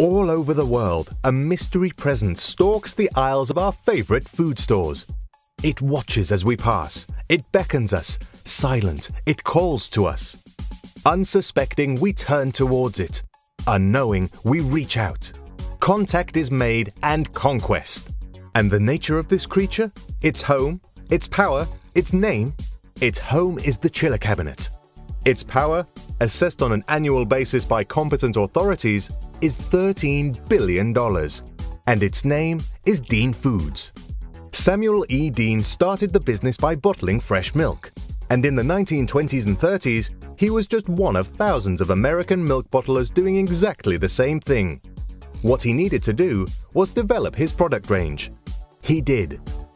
All over the world, a mystery presence stalks the aisles of our favorite food stores. It watches as we pass. It beckons us. Silent, it calls to us. Unsuspecting, we turn towards it. Unknowing, we reach out. Contact is made and conquest. And the nature of this creature? Its home? Its power? Its name? Its home is the chiller cabinet. Its power, assessed on an annual basis by competent authorities, is $13 billion. And its name is Dean Foods. Samuel E. Dean started the business by bottling fresh milk. And in the 1920s and 30s, he was just one of thousands of American milk bottlers doing exactly the same thing. What he needed to do was develop his product range. He did.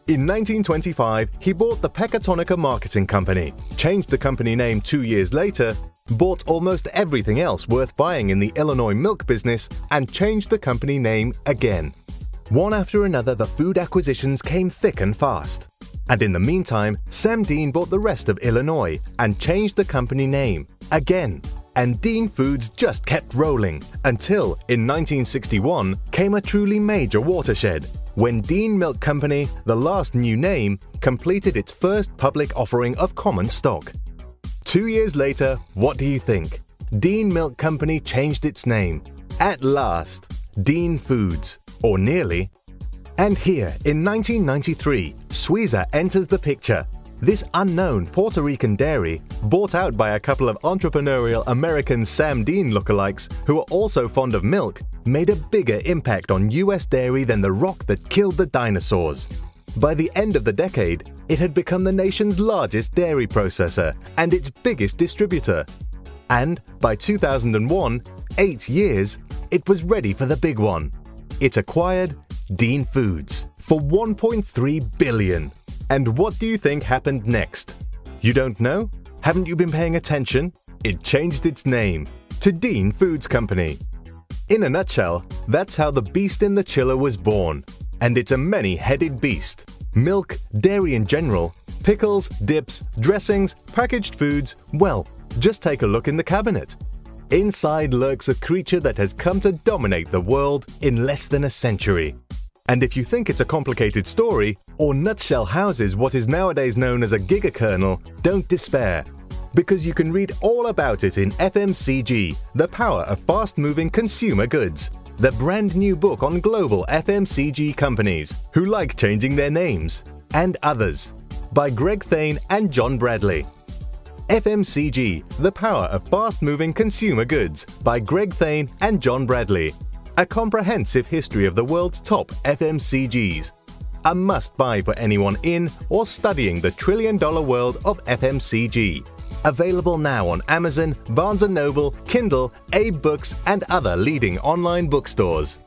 In 1925, he bought the Pecatonica Marketing Company, changed the company name two years later, bought almost everything else worth buying in the Illinois milk business, and changed the company name again. One after another, the food acquisitions came thick and fast. And in the meantime, Sam Dean bought the rest of Illinois and changed the company name again. And Dean Foods just kept rolling until, in 1961, came a truly major watershed when Dean Milk Company, the last new name, completed its first public offering of common stock. Two years later, what do you think? Dean Milk Company changed its name. At last, Dean Foods, or nearly. And here, in 1993, Suiza enters the picture. This unknown Puerto Rican dairy, bought out by a couple of entrepreneurial American Sam Dean lookalikes who are also fond of milk, made a bigger impact on US dairy than the rock that killed the dinosaurs. By the end of the decade, it had become the nation's largest dairy processor and its biggest distributor. And by 2001, eight years, it was ready for the big one. It acquired Dean Foods for 1.3 billion. And what do you think happened next? You don't know? Haven't you been paying attention? It changed its name to Dean Foods Company. In a nutshell, that's how the beast in the chiller was born and it's a many-headed beast. Milk, dairy in general, pickles, dips, dressings, packaged foods, well, just take a look in the cabinet. Inside lurks a creature that has come to dominate the world in less than a century. And if you think it's a complicated story, or nutshell houses what is nowadays known as a gigakernel, don't despair. Because you can read all about it in FMCG, The Power of Fast Moving Consumer Goods, the brand new book on global FMCG companies who like changing their names, and others, by Greg Thain and John Bradley. FMCG The Power of Fast Moving Consumer Goods by Greg Thain and John Bradley. A comprehensive history of the world's top FMCGs. A must buy for anyone in or studying the trillion dollar world of FMCG. Available now on Amazon, Barnes & Noble, Kindle, Abe Books, and other leading online bookstores.